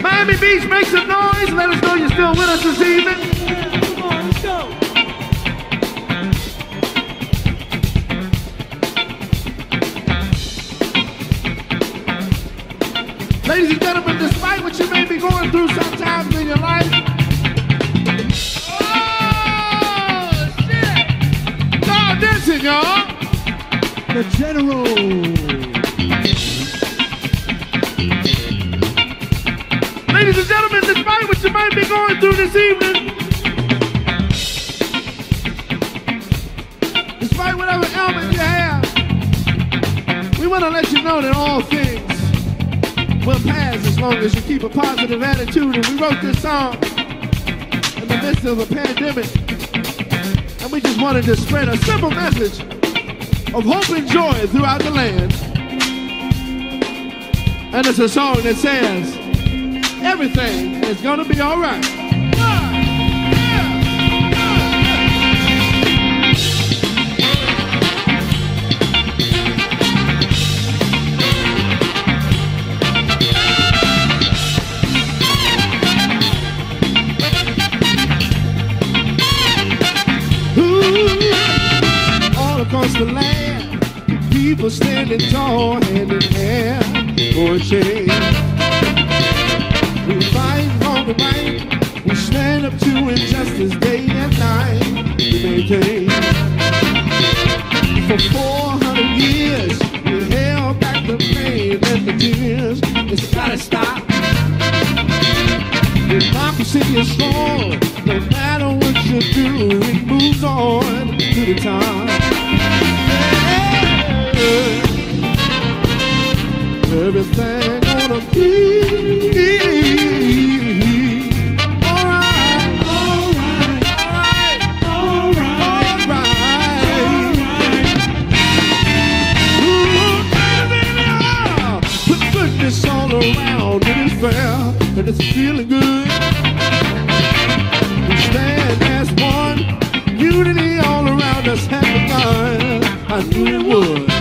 Miami Beach, make some noise. Let us know you're still with us this evening. Come on, let's go. Ladies and gentlemen, despite what you may be going through sometimes in your life. Y'all. The General. Ladies and gentlemen, despite what you might be going through this evening, despite whatever ailment you have, we want to let you know that all things will pass as long as you keep a positive attitude. And we wrote this song in the midst of a pandemic, and we just wanted to spread a simple message of hope and joy throughout the land. And it's a song that says, everything is gonna be all people standing tall, hand in hand for a. We fight on the right. We stand up to injustice day and night. We maintain. For 400 years, we held back the pain and the tears. It's gotta stop. Democracy is strong. No matter what you do, fun.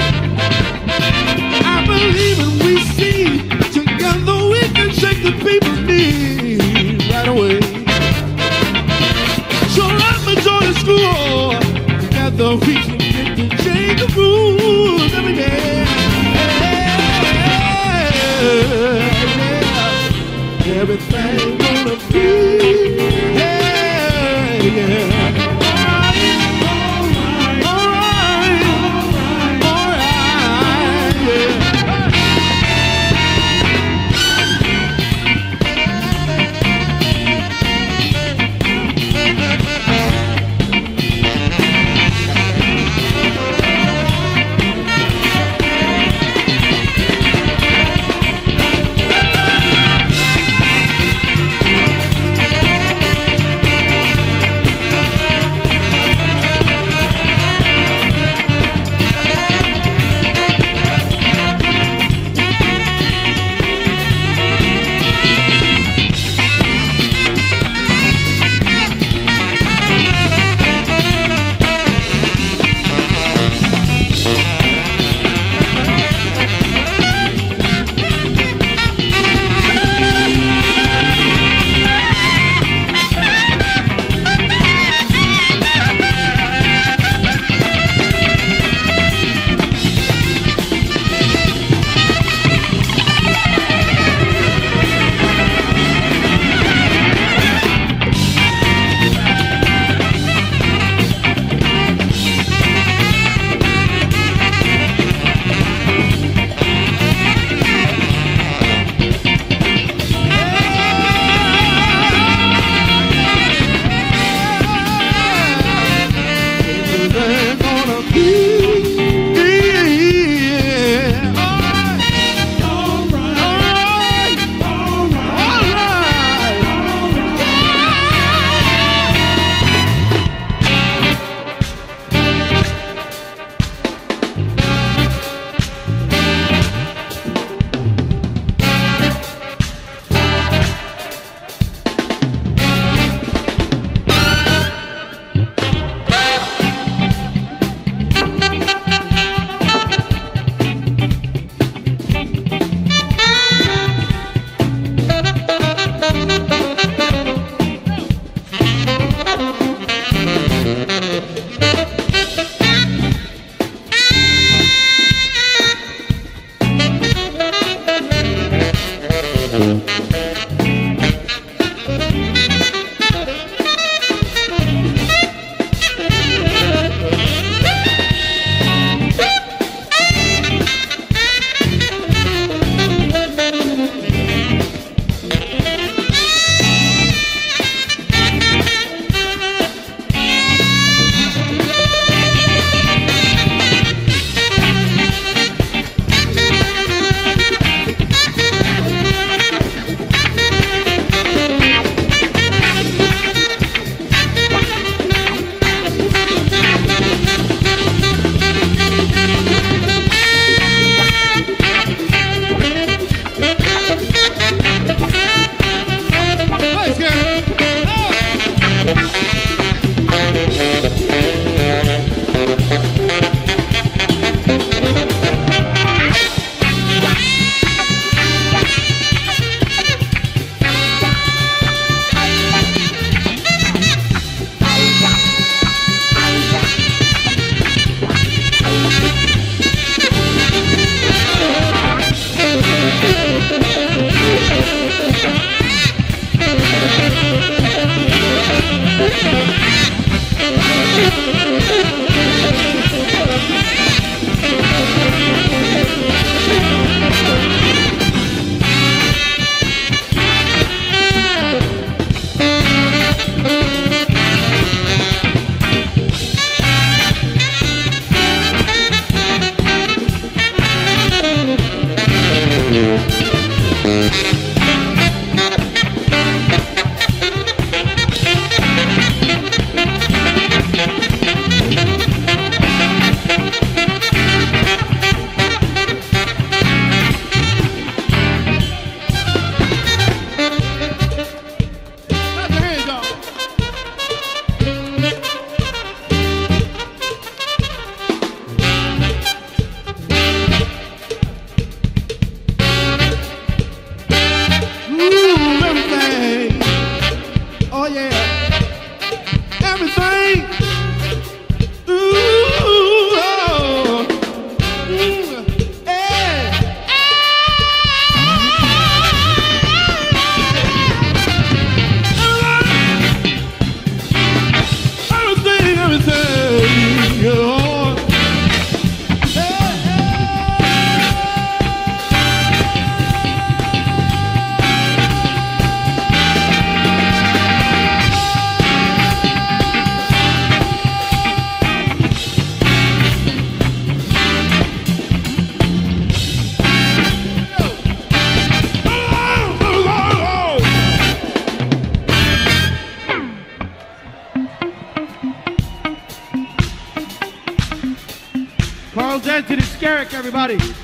Skerik, everybody.